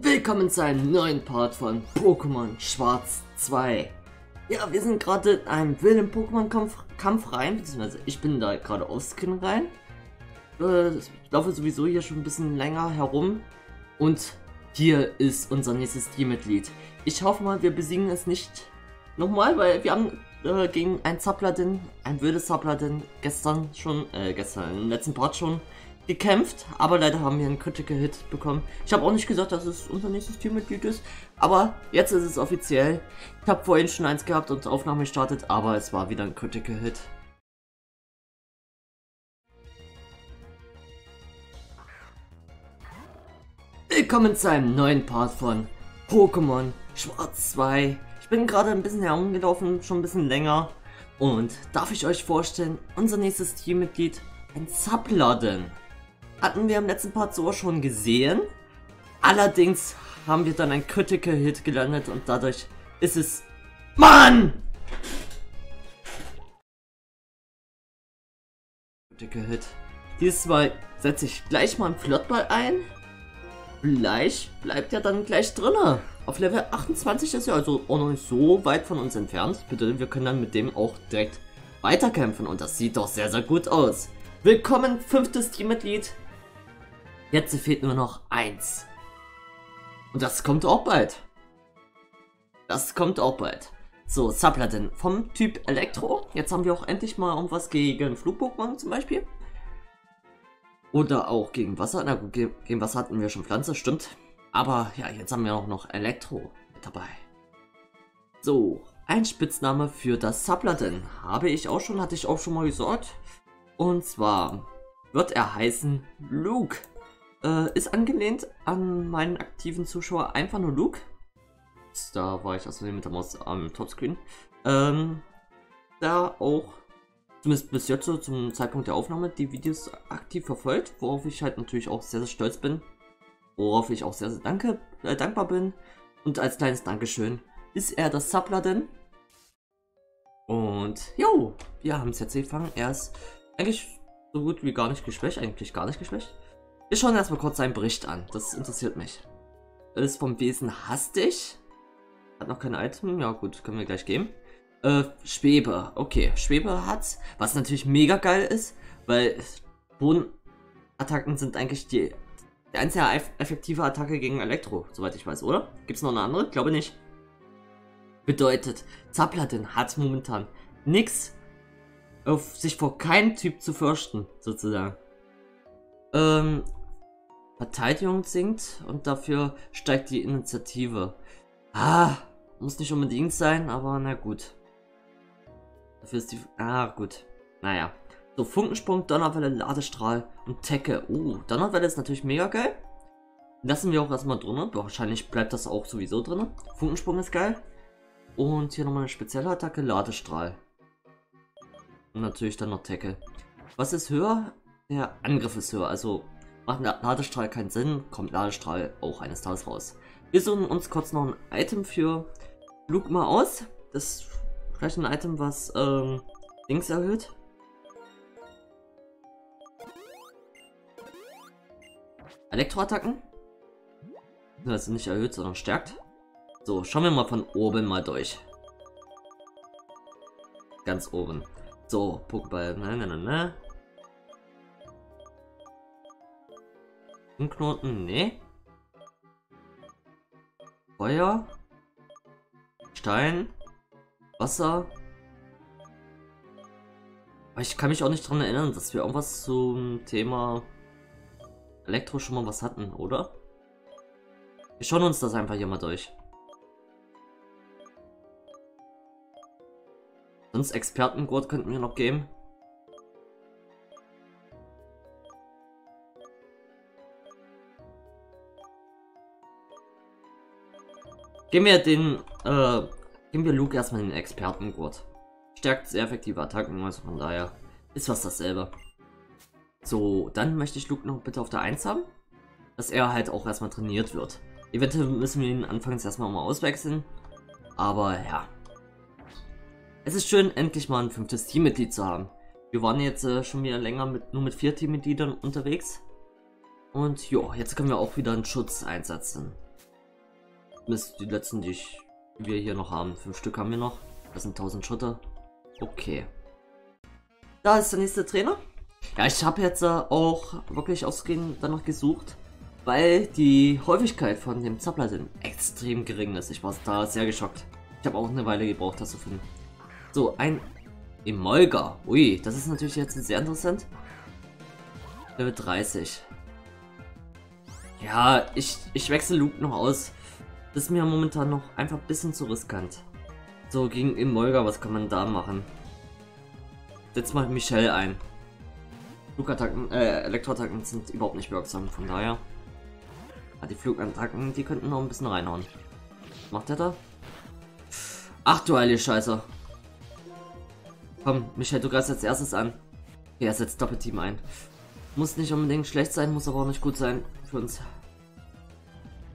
Willkommen zu einem neuen Part von Pokémon Schwarz 2. Ja, wir sind gerade in einem wilden Pokémon-Kampf Kampf rein, beziehungsweise ich bin da gerade aufs Skin rein. Äh, ich laufe sowieso hier schon ein bisschen länger herum. Und hier ist unser nächstes Teammitglied. Ich hoffe mal, wir besiegen es nicht nochmal, weil wir haben äh, gegen ein Zapladin, ein wildes Zapladin, gestern schon, äh, gestern im letzten Part schon gekämpft, aber leider haben wir einen Critical Hit bekommen. Ich habe auch nicht gesagt, dass es unser nächstes Teammitglied ist, aber jetzt ist es offiziell. Ich habe vorhin schon eins gehabt und Aufnahme gestartet, aber es war wieder ein Critical Hit. Willkommen zu einem neuen Part von Pokémon Schwarz 2. Ich bin gerade ein bisschen herumgelaufen, schon ein bisschen länger. Und darf ich euch vorstellen, unser nächstes Teammitglied, ein Zappladen hatten wir im letzten Part so schon gesehen. Allerdings haben wir dann ein Critical Hit gelandet und dadurch ist es... Mann! Critical Hit. Dieses Mal setze ich gleich mal einen Flirtball ein. Gleich bleibt er dann gleich drinne. Auf Level 28 ist er also auch noch nicht so weit von uns entfernt. Bitte, wir können dann mit dem auch direkt weiterkämpfen und das sieht doch sehr, sehr gut aus. Willkommen, fünftes Teammitglied. Jetzt fehlt nur noch eins. Und das kommt auch bald. Das kommt auch bald. So, Subladen vom Typ Elektro. Jetzt haben wir auch endlich mal irgendwas gegen Flug-Pokémon zum Beispiel. Oder auch gegen Wasser. Na gut, gegen Wasser hatten wir schon Pflanze, stimmt. Aber ja, jetzt haben wir auch noch Elektro mit dabei. So, ein Spitzname für das Subladen. Habe ich auch schon, hatte ich auch schon mal gesagt. Und zwar wird er heißen Luke. Äh, ist angelehnt an meinen aktiven Zuschauer einfach nur Luke. Da war ich also mit der Maus am Topscreen. Ähm, da auch, zumindest bis jetzt so zum Zeitpunkt der Aufnahme, die Videos aktiv verfolgt, worauf ich halt natürlich auch sehr, sehr stolz bin. Worauf ich auch sehr, sehr danke, äh, dankbar bin. Und als kleines Dankeschön ist er das Subladen. Und jo, wir haben es jetzt gefangen. Er ist eigentlich so gut wie gar nicht geschwächt, eigentlich gar nicht geschwächt. Wir schauen erstmal kurz seinen Bericht an. Das interessiert mich. Ist vom Wesen hastig. Hat noch kein Item. Ja gut, können wir gleich geben. Äh, Schwebe. Okay, Schwebe hat's. Was natürlich mega geil ist, weil Bodenattacken sind eigentlich die, die einzige effektive Attacke gegen Elektro, soweit ich weiß, oder? Gibt's noch eine andere? Glaube nicht. Bedeutet, Zapladin hat momentan nichts auf sich vor keinem Typ zu fürchten, sozusagen. Ähm, Verteidigung sinkt und dafür steigt die Initiative. Ah, muss nicht unbedingt sein, aber na gut. Dafür ist die... Ah, gut. Naja. So, Funkensprung, Donnerwelle, Ladestrahl und Tecke. Uh, Donnerwelle ist natürlich mega geil. Lassen wir auch erstmal drin. Wahrscheinlich bleibt das auch sowieso drin. Funkensprung ist geil. Und hier nochmal eine spezielle Attacke, Ladestrahl. Und natürlich dann noch Tecke. Was ist höher? Der Angriff ist höher, also Macht Ladestrahl keinen Sinn, kommt Ladestrahl auch eines Tages raus. Wir suchen uns kurz noch ein Item für Luke mal aus. Das ist vielleicht ein Item, was ähm, Dings erhöht. Elektroattacken. Das ist nicht erhöht, sondern stärkt. So, schauen wir mal von oben mal durch. Ganz oben. So, Pokéball. Ne, ne, ne, ne. Knoten? Nee. Feuer. Stein. Wasser. Aber ich kann mich auch nicht daran erinnern, dass wir irgendwas zum Thema Elektro schon mal was hatten, oder? Wir schauen uns das einfach hier mal durch. Sonst Expertengurt könnten wir noch geben. Geben wir den, äh, geben wir Luke erstmal den Expertengurt. Stärkt sehr effektive Attacken, also von daher ist fast dasselbe. So, dann möchte ich Luke noch bitte auf der 1 haben, dass er halt auch erstmal trainiert wird. Eventuell müssen wir ihn anfangs erstmal mal auswechseln, aber ja. Es ist schön, endlich mal ein fünftes Teammitglied zu haben. Wir waren jetzt äh, schon wieder länger mit nur mit vier Teammitgliedern unterwegs. Und ja, jetzt können wir auch wieder einen Schutz einsetzen. Mist, die letzten, die, ich, wir hier noch haben. Fünf Stück haben wir noch. Das sind 1000 Schotter. Okay. Da ist der nächste Trainer. Ja, ich habe jetzt äh, auch wirklich ausgehend danach gesucht, weil die Häufigkeit von dem Zappleiten extrem gering ist. Ich war da sehr geschockt. Ich habe auch eine Weile gebraucht, das zu finden. So, ein Emolga. Ui, das ist natürlich jetzt sehr interessant. Level 30. Ja, ich, ich wechsle Luke noch aus. Das ist mir momentan noch einfach ein bisschen zu riskant. So, gegen Emolga, was kann man da machen? Setz mal Michelle ein. Flugattacken, äh, Elektroattacken sind überhaupt nicht wirksam, von daher. Ja, die Flugattacken, die könnten noch ein bisschen reinhauen. macht er da? Ach du heilige Scheiße. Komm, Michelle, du greifst als erstes an. Ja, setzt Doppelteam ein. Muss nicht unbedingt schlecht sein, muss aber auch nicht gut sein für uns.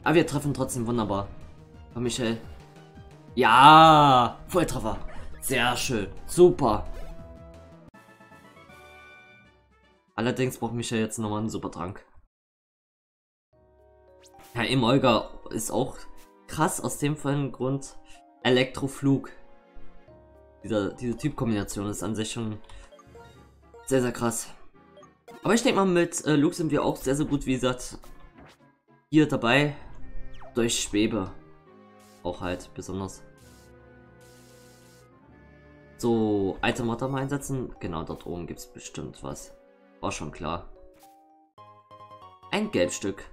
Aber wir treffen trotzdem wunderbar. Komm, Michelle. Ja, Volltreffer. Sehr schön. Super. Allerdings braucht Michael jetzt nochmal einen Supertrank. Ja, Emolga ist auch krass aus dem vollen Grund. Elektroflug. Dieser, diese Typkombination ist an sich schon sehr, sehr krass. Aber ich denke mal, mit äh, Luke sind wir auch sehr, sehr gut, wie gesagt, hier dabei. Durch Schwebe. Auch halt, besonders. So, Item mal einsetzen. Genau, dort oben gibt es bestimmt was. War schon klar. Ein Gelbstück.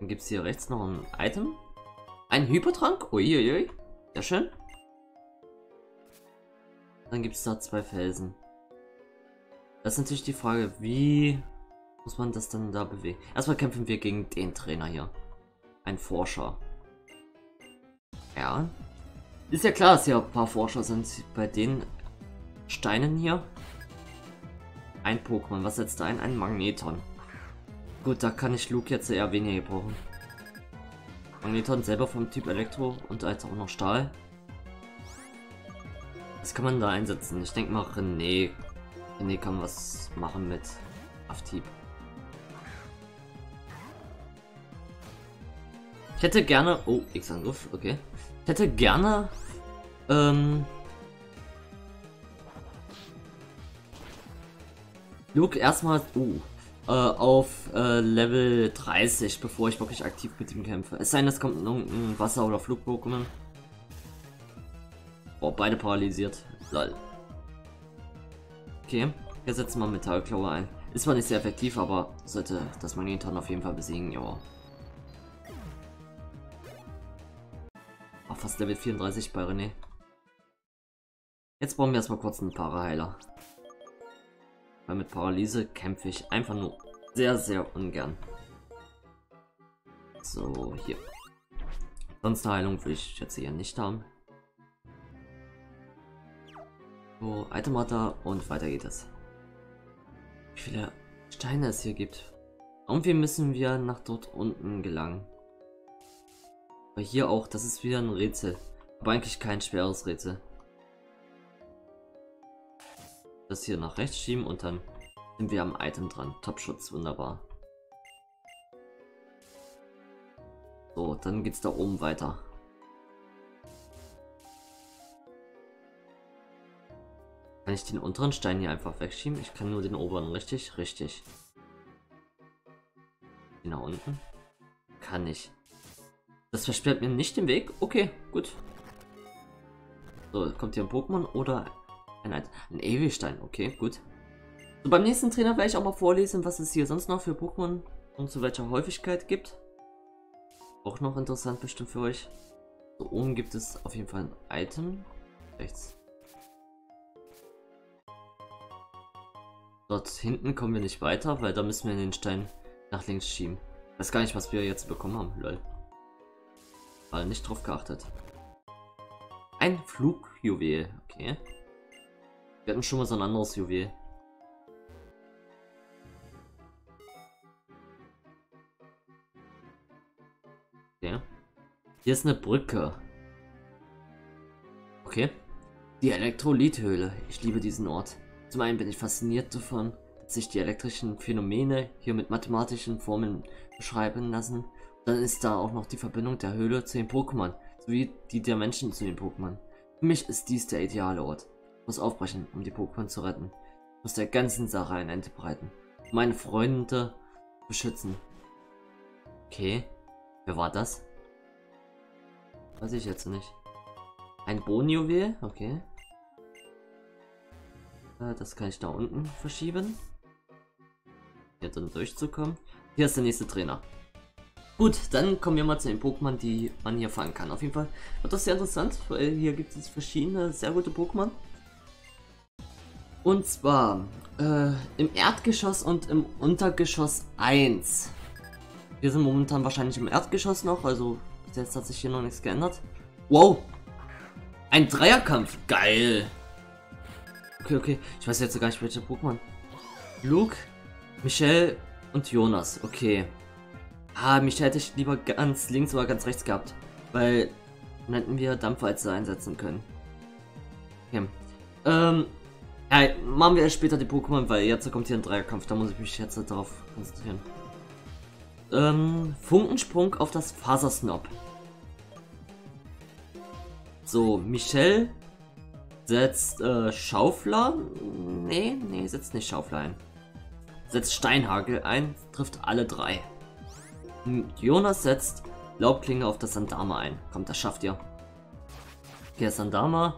Dann gibt es hier rechts noch ein Item. Ein Hypertrank. Uiuiui. Sehr schön. Dann gibt es da zwei Felsen. Das ist natürlich die Frage, wie muss man das dann da bewegen? Erstmal kämpfen wir gegen den Trainer hier. Ein Forscher. Ja. Ist ja klar, dass hier ein paar Forscher sind. Bei denen Steinen hier. Ein Pokémon. Was setzt da ein? Ein Magneton. Gut, da kann ich Luke jetzt eher weniger brauchen. Magneton selber vom Typ Elektro und als auch noch Stahl. Was kann man da einsetzen? Ich denke mal René. René kann was machen mit Aftyp. Ich hätte gerne... Oh, X-Angriff, okay. Ich hätte gerne ähm, Luke erstmal uh, äh, auf äh, Level 30, bevor ich wirklich aktiv mit ihm kämpfe. Es sei denn, es kommt irgendein Wasser- oder Flug-Pokémon. Oh, beide paralysiert. Lol. Okay, wir setzen mal Metallklaue ein. Ist zwar nicht sehr effektiv, aber sollte das Magneton auf jeden Fall besiegen, ja. Ach, fast Level 34 bei René. Jetzt brauchen wir erstmal kurz einen Paraheiler. Weil mit Paralyse kämpfe ich einfach nur sehr, sehr ungern. So, hier. Sonst eine Heilung will ich jetzt hier nicht haben. So, Itemata und weiter geht es. Wie viele Steine es hier gibt. Irgendwie müssen wir nach dort unten gelangen. Aber hier auch, das ist wieder ein Rätsel. Aber eigentlich kein schweres Rätsel das hier nach rechts schieben und dann sind wir am Item dran. Top-Schutz, wunderbar. So, dann geht's da oben weiter. Kann ich den unteren Stein hier einfach wegschieben? Ich kann nur den oberen, richtig? Richtig. Nach unten? Kann ich. Das versperrt mir nicht den Weg? Okay, gut. So, kommt hier ein Pokémon oder ein, ein Ewigstein, okay, gut. So, beim nächsten Trainer werde ich auch mal vorlesen, was es hier sonst noch für Pokémon und zu welcher Häufigkeit gibt. Auch noch interessant bestimmt für euch. So, oben gibt es auf jeden Fall ein Item. Rechts. Dort hinten kommen wir nicht weiter, weil da müssen wir den Stein nach links schieben. Ich weiß gar nicht, was wir jetzt bekommen haben, lol. Mal nicht drauf geachtet. Ein Flugjuwel, okay. Wir hatten schon mal so ein anderes Juwel. Okay. Hier ist eine Brücke. Okay. Die Elektrolythöhle. Ich liebe diesen Ort. Zum einen bin ich fasziniert davon, sich die elektrischen Phänomene hier mit mathematischen Formeln beschreiben lassen. Dann ist da auch noch die Verbindung der Höhle zu den Pokémon, sowie die der Menschen zu den Pokémon. Für mich ist dies der ideale Ort. Ich muss aufbrechen, um die Pokémon zu retten. Ich muss der ganzen Sache ein Ende bereiten. Um meine Freunde beschützen. Okay. Wer war das? Weiß ich jetzt nicht. Ein Bonjuwel? Okay. Äh, das kann ich da unten verschieben. Hier dann durchzukommen. Hier ist der nächste Trainer. Gut, dann kommen wir mal zu den Pokémon, die man hier fangen kann. Auf jeden Fall wird das sehr interessant, weil hier gibt es verschiedene sehr gute Pokémon. Und zwar äh, im Erdgeschoss und im Untergeschoss 1. Wir sind momentan wahrscheinlich im Erdgeschoss noch, also bis jetzt hat sich hier noch nichts geändert. Wow! Ein Dreierkampf! Geil! Okay, okay. Ich weiß jetzt gar nicht, welche Pokémon. Luke, Michelle und Jonas. Okay. Ah, Michelle hätte ich lieber ganz links oder ganz rechts gehabt. Weil dann hätten wir Dampfwalze einsetzen können. Okay. Ähm, ja, machen wir erst später die Pokémon, weil jetzt kommt hier ein Dreierkampf. Da muss ich mich jetzt darauf konzentrieren. Ähm, Funkensprung auf das Fasersnob. So, Michelle setzt äh, Schaufler. Nee, nee, setzt nicht Schaufler ein. Setzt Steinhagel ein, trifft alle drei. Jonas setzt Laubklinge auf das Sandama ein. Kommt, das schafft ihr. Okay, Sandama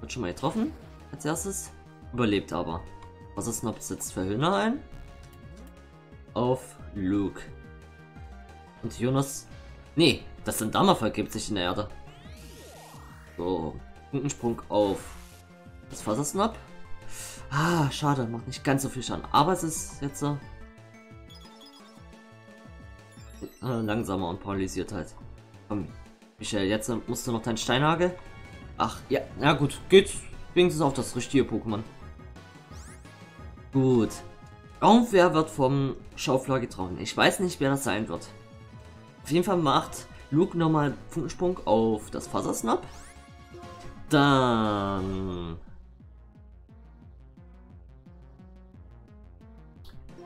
wird schon mal getroffen als erstes. Überlebt aber. Was ist noch? Setzt Verhöhner ein. Auf Luke. Und Jonas. Nee, das Sandama vergibt sich in der Erde. So, Punkensprung auf das Wassersnap. Ah, schade, macht nicht ganz so viel Schaden. Aber es ist jetzt so äh, langsamer und paralysiert halt. Komm, Michael, jetzt musst du noch deinen Steinhagel. Ach, ja, na gut, geht wenigstens auf das richtige Pokémon. Gut. Irgendwer wird vom Schaufler getroffen. Ich weiß nicht, wer das sein wird. Auf jeden Fall macht Luke nochmal Funkensprung auf das Fasersnap. Dann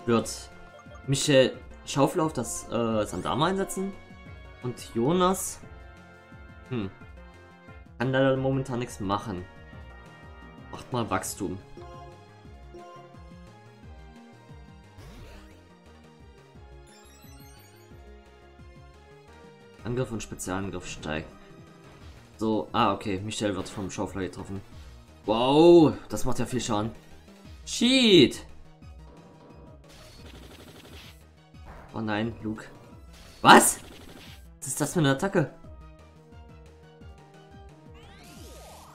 wird Michel Schaufel auf das äh, Sandama einsetzen und Jonas hm, kann leider momentan nichts machen. Macht mal Wachstum. Angriff und Spezialangriff steigt. So, ah, okay. Michelle wird vom Schaufler getroffen. Wow, das macht ja viel Schaden. Cheat! Oh nein, Luke. Was? Was ist das für eine Attacke?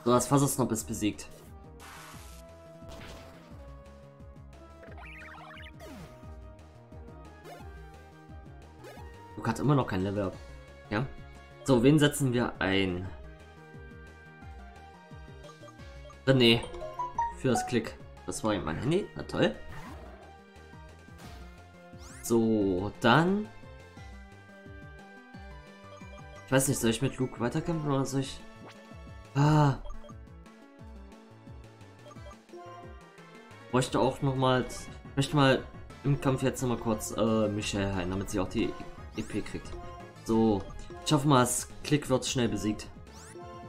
So, das Fasersnob ist besiegt. Luke hat immer noch kein Level. Ja. So, wen setzen wir ein? René. Für das Klick. Das war mein Handy. Na toll. So, dann... Ich weiß nicht, soll ich mit Luke weiterkämpfen oder soll ich... Ah. Bräuchte auch noch mal... Ich möchte mal im Kampf jetzt noch mal kurz äh, Michelle heilen, damit sie auch die EP kriegt. So, ich hoffe mal, das Klick wird schnell besiegt.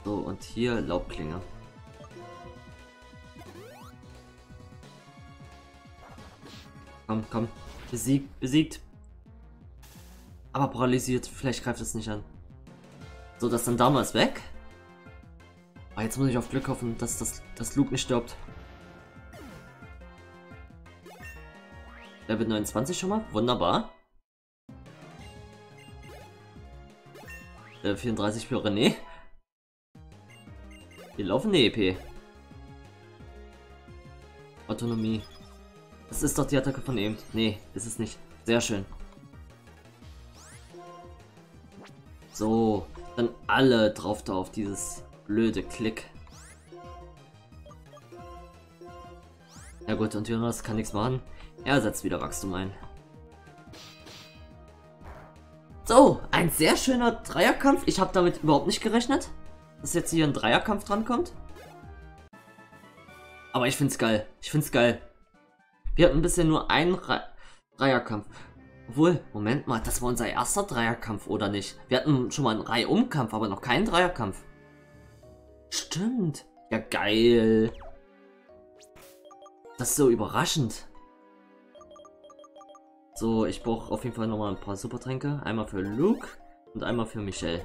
So, und hier Laubklinge. Komm, komm. Besiegt, besiegt. Aber paralysiert. Vielleicht greift es nicht an. So, das dann damals weg. Aber jetzt muss ich auf Glück hoffen, dass das dass Luke nicht stirbt. Level 29 schon mal. Wunderbar. Level 34 für René. Wir laufen die EP. Autonomie. Das ist doch die Attacke von eben. Nee, ist es nicht. Sehr schön. So, dann alle drauf da auf dieses blöde Klick. Ja gut, und Jonas kann nichts machen. Er setzt wieder Wachstum ein. So, ein sehr schöner Dreierkampf. Ich habe damit überhaupt nicht gerechnet, dass jetzt hier ein Dreierkampf drankommt. Aber ich find's geil. Ich find's geil. Wir hatten bisher nur einen Re Dreierkampf. Obwohl, Moment mal, das war unser erster Dreierkampf, oder nicht? Wir hatten schon mal einen Reihumkampf, aber noch keinen Dreierkampf. Stimmt. Ja, geil. Das ist so überraschend. So, ich brauche auf jeden Fall nochmal ein paar Supertränke. Einmal für Luke und einmal für Michelle.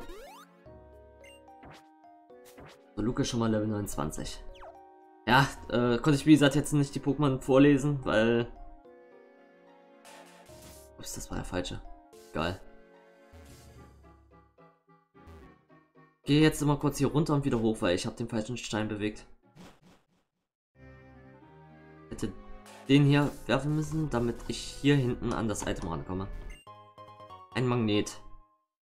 So, Luke ist schon mal Level 29. Ja, äh, konnte ich wie gesagt jetzt nicht die Pokémon vorlesen, weil... Ups, das war der falsche. Geil. Gehe jetzt immer kurz hier runter und wieder hoch, weil ich habe den falschen Stein bewegt. Hätte den hier werfen müssen, damit ich hier hinten an das Item rankomme. Ein Magnet.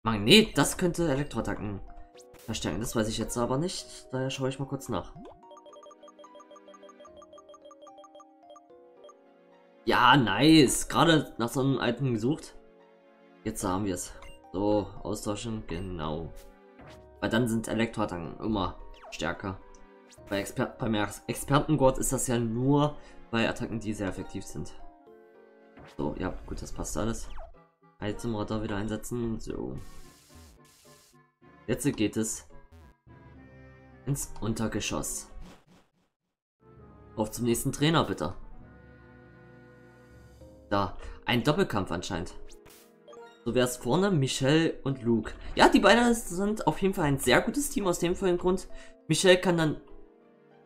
Magnet, das könnte Elektroattacken verstärken. Das weiß ich jetzt aber nicht. Daher schaue ich mal kurz nach. Ja, nice. Gerade nach so einem Item gesucht. Jetzt haben wir es. So, austauschen, genau. Weil dann sind Elektroattacken immer stärker. Bei Exper beim Expertengurt ist das ja nur bei Attacken, die sehr effektiv sind. So, ja, gut, das passt alles. Item Radar wieder einsetzen. So. Jetzt geht es ins Untergeschoss. Auf zum nächsten Trainer, bitte. Da, ein Doppelkampf anscheinend. So wäre es vorne Michelle und Luke. Ja, die beiden sind auf jeden Fall ein sehr gutes Team aus dem vollen Grund. Michelle kann dann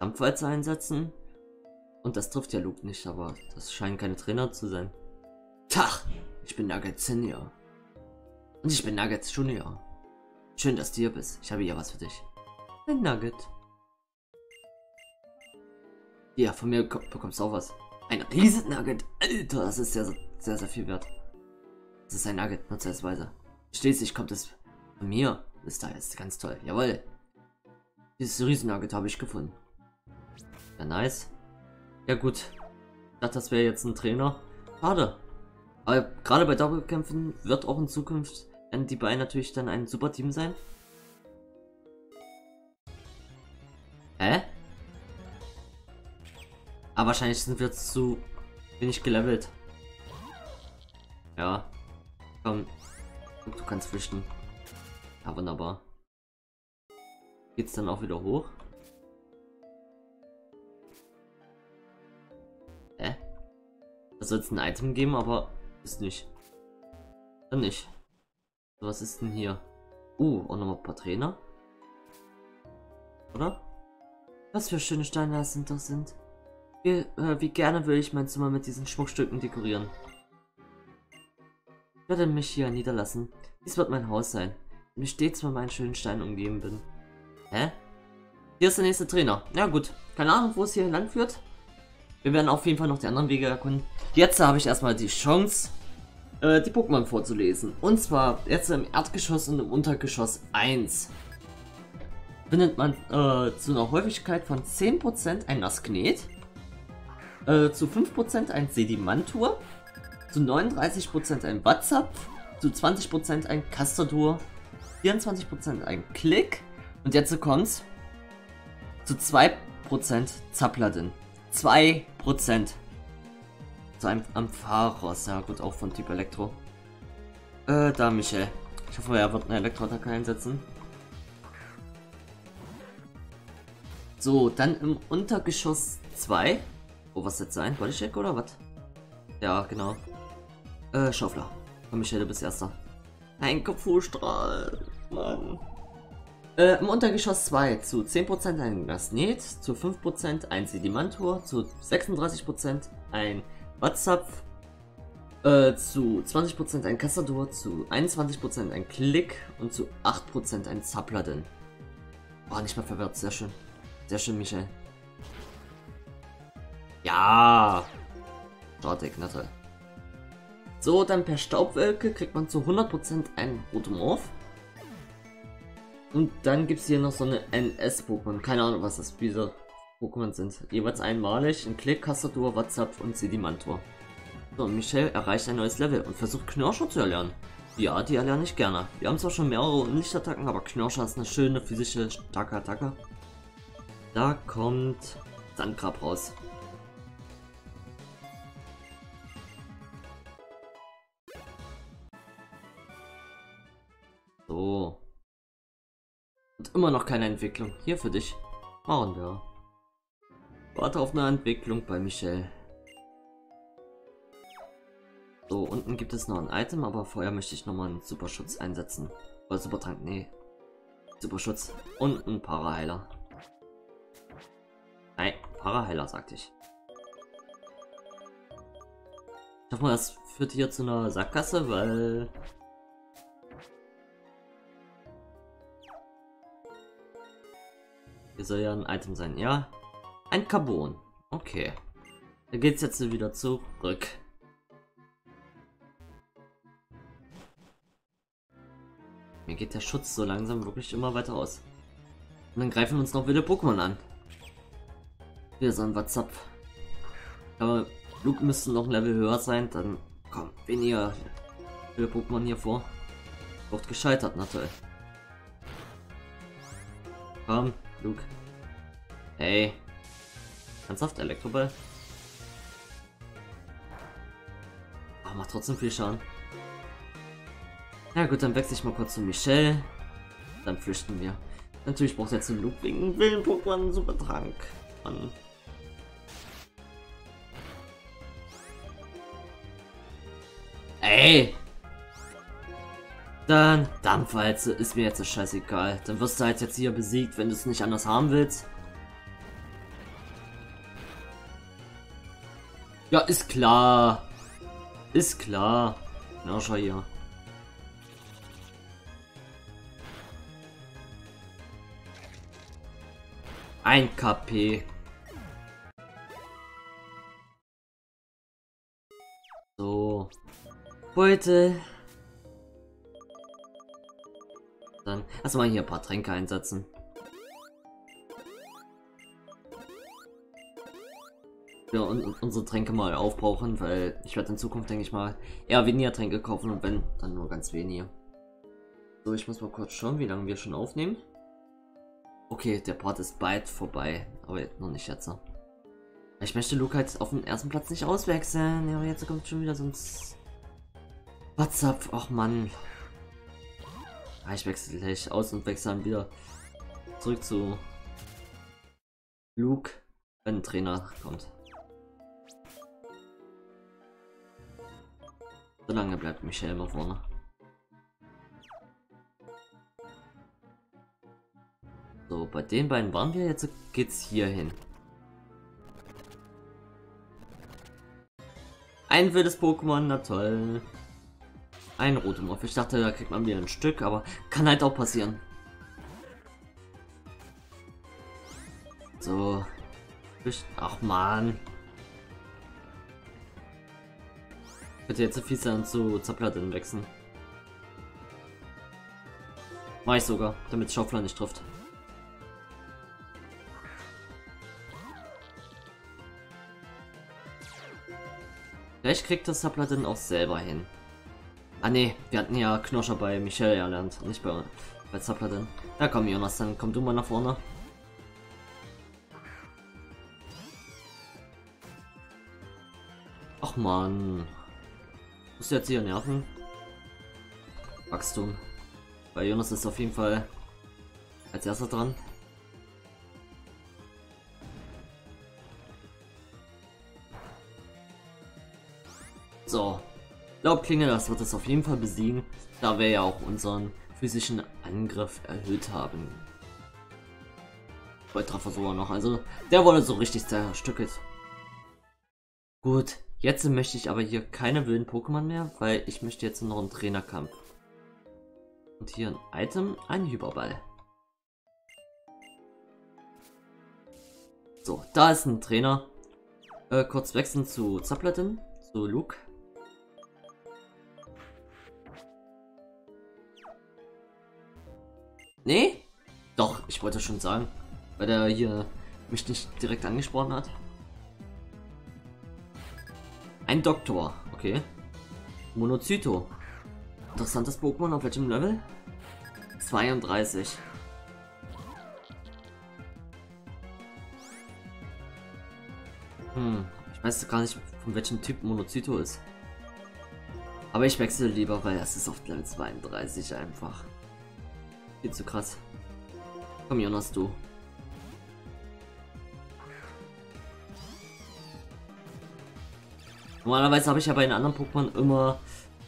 Kampfwalze einsetzen. Und das trifft ja Luke nicht, aber das scheinen keine Trainer zu sein. Tach, ich bin Nugget Senior. Und ich bin Nugget Junior. Schön, dass du hier bist. Ich habe hier was für dich. Ein Nugget. Ja, von mir bekommst du auch was. Ein riesen Nugget. Alter, das ist sehr, sehr, sehr viel wert. Das ist ein Nugget, weiter. Schließlich kommt es von mir. Ist da jetzt ganz toll. Jawohl. Dieses riesen Nugget habe ich gefunden. Ja, nice. Ja gut. Ich dachte, das wäre jetzt ein Trainer. Schade. Aber gerade bei Doppelkämpfen wird auch in Zukunft die beiden natürlich dann ein super Team sein. Aber wahrscheinlich sind wir zu wenig gelevelt. Ja. Komm. Du kannst flüchten. Ja, wunderbar. Geht's dann auch wieder hoch? Hä? Da soll es ein Item geben, aber ist nicht. Dann nicht. Was ist denn hier? Uh, auch nochmal ein paar Trainer. Oder? Was für schöne Steine das sind das sind. Wie, äh, wie gerne will ich mein Zimmer mit diesen Schmuckstücken dekorieren. Ich werde mich hier niederlassen. Dies wird mein Haus sein, wenn ich stets von meinen schönen Steinen umgeben bin. Hä? Hier ist der nächste Trainer. Ja gut, keine Ahnung, wo es hier lang führt. Wir werden auf jeden Fall noch die anderen Wege erkunden. Jetzt habe ich erstmal die Chance, äh, die Pokémon vorzulesen. Und zwar jetzt im Erdgeschoss und im Untergeschoss 1 findet man äh, zu einer Häufigkeit von 10% ein Nasknet, äh, zu 5% ein Sedimantur, zu 39% ein WhatsApp, zu 20% ein Castadur, 24% ein Klick und jetzt kommt's zu 2% Zapladin. 2%. Zu einem Ampharos, ja gut, auch von Typ Elektro. Äh, da Michel. Ich hoffe, er wird eine Elektroattacke einsetzen. So, dann im Untergeschoss 2. Oh, was jetzt sein? Bodycheck oder was? Ja, genau. Äh, Schaufler. Komm, Michelle, du bist erster. Ein Kopfstrahl. Mann. Äh, Im Untergeschoss 2 zu 10% ein Gasnet, zu 5% ein Sedimantur, zu 36% ein WhatsApp, äh, zu 20% ein Casador, zu 21% ein Klick und zu 8% ein Zapladin. Oh, nicht mehr verwirrt, sehr schön. Sehr schön, Michel. Ja. Na toll. So, dann per Staubwolke kriegt man zu 100% ein Rotomorph. Und dann gibt es hier noch so eine NS-Pokémon. Keine Ahnung, was das diese Pokémon sind. Jeweils einmalig in Klick, Castadur, WhatsApp und Sedimantor. So, Michelle erreicht ein neues Level und versucht Knirscher zu erlernen. Ja, die erlerne ich gerne. Wir haben zwar schon mehrere Lichtattacken, aber Knirscher ist eine schöne physische, starke Attacke. Da kommt Sandgrab raus. Immer noch keine Entwicklung. Hier für dich. Machen wir. Warte auf eine Entwicklung bei Michelle. So, unten gibt es noch ein Item, aber vorher möchte ich nochmal einen Superschutz einsetzen. Oder Supertrank, nee. Superschutz und ein Paraheiler. Nein, Paraheiler, sagte ich. Ich hoffe mal, das führt hier zu einer Sackgasse, weil... Hier soll ja ein Item sein, ja? Ein Carbon. Okay. Da geht's jetzt wieder zurück. Mir geht der Schutz so langsam wirklich immer weiter aus. Und dann greifen uns noch wilde Pokémon an. So ein WhatsApp. Aber Luke müsste noch ein Level höher sein, dann kommt weniger wilde Pokémon hier vor. Wird gescheitert, natürlich. Komm, Luke. Hey. Ernsthaft, Elektroball? Oh, macht trotzdem viel Schaden. Ja gut, dann wechsle ich mal kurz zu Michelle. Dann flüchten wir. Natürlich braucht er jetzt einen Loop wegen wilden Pokémon super Trank. Mann. Ey! Dann Dampfwalze ist mir jetzt scheißegal. Dann wirst du halt jetzt hier besiegt, wenn du es nicht anders haben willst. Ja, ist klar. Ist klar. Na, schau hier. Ein KP. So. Beutel. Erstmal hier ein paar Tränke einsetzen. Ja, und, unsere Tränke mal aufbrauchen, weil ich werde in Zukunft, denke ich mal, eher weniger Tränke kaufen und wenn, dann nur ganz wenige. So, ich muss mal kurz schauen, wie lange wir schon aufnehmen. Okay, der Part ist bald vorbei, aber noch nicht jetzt. Ich möchte Luke halt auf den ersten Platz nicht auswechseln. Ja, jetzt kommt schon wieder sonst. WhatsApp, ach man. Ah, ich wechsle gleich aus und wechsle dann wieder zurück zu Luke, wenn ein Trainer kommt. Solange bleibt Michelle immer vorne. So, bei den beiden waren wir, jetzt geht's hier hin. Ein wildes Pokémon, na toll. Ein Rotomorph. Ich dachte, da kriegt man wieder ein Stück, aber kann halt auch passieren. So. Ach man. Bitte jetzt fies dann zu Zaplatin wechseln. Mach ich sogar, damit Schaufler nicht trifft. Vielleicht kriegt das Sublatin auch selber hin. Ah ne, wir hatten ja Knoscher bei Michelle erlernt, nicht bei, bei Sublatin. Da komm Jonas, dann komm du mal nach vorne. Ach man. Musst du jetzt hier nerven? Wachstum. Bei Jonas ist auf jeden Fall als erster dran. Laut das wird es auf jeden Fall besiegen, da wir ja auch unseren physischen Angriff erhöht haben. Bei Treffer sogar noch, also der wurde so richtig zerstückelt. Gut, jetzt möchte ich aber hier keine wilden Pokémon mehr, weil ich möchte jetzt noch einen Trainerkampf. Und hier ein Item, ein Hyperball. So, da ist ein Trainer. Äh, kurz wechseln zu Zaplatin, zu Luke. Nee? Doch, ich wollte schon sagen. Weil der hier mich nicht direkt angesprochen hat. Ein Doktor, okay. Monozyto. Interessantes Pokémon, auf welchem Level? 32. Hm, ich weiß gar nicht, von welchem Typ Monozyto ist. Aber ich wechsle lieber, weil es ist auf Level 32 einfach. Viel zu krass. Komm, Jonas, du. Normalerweise habe ich ja bei den anderen Pokémon immer...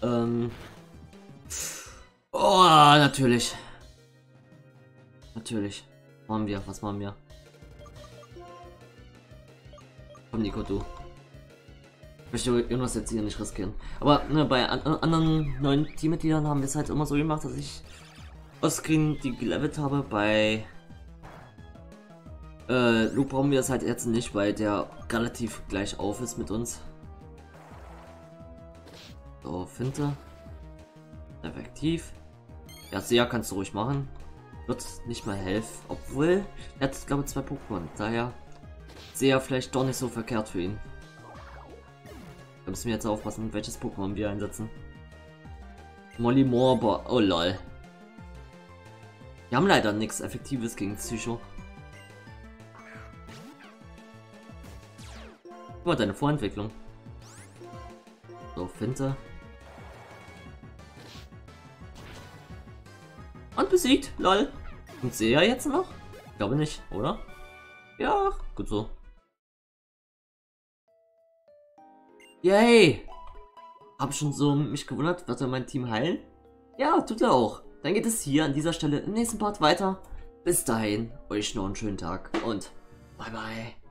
Ähm, oh, natürlich. Natürlich. Machen wir, was machen wir? Komm, Nico, du. Ich möchte Jonas jetzt hier nicht riskieren. Aber ne, bei an anderen neuen Teammitgliedern haben wir es halt immer so gemacht, dass ich Oscreen die gelevelt habe. Bei äh, Luke brauchen wir es halt jetzt nicht, weil der relativ gleich auf ist mit uns. So, Finte. Effektiv. Ja, sehr kannst du ruhig machen. Wird nicht mal helfen. Obwohl, er hat, glaube ich, zwei Pokémon. Daher sehr vielleicht doch nicht so verkehrt für ihn. Da müssen wir jetzt aufpassen, welches Pokémon wir einsetzen. Molly Morber. Oh lol. Wir haben leider nichts Effektives gegen Psycho. Guck mal, deine Vorentwicklung. So, Finte. Und besiegt, lol. Und sehe er jetzt noch? Ich glaube nicht, oder? Ja, gut so. Yay! Hab schon so mich gewundert, wird er mein Team heilen? Ja, tut er auch. Dann geht es hier an dieser Stelle im nächsten Part weiter. Bis dahin, euch noch einen schönen Tag und bye bye.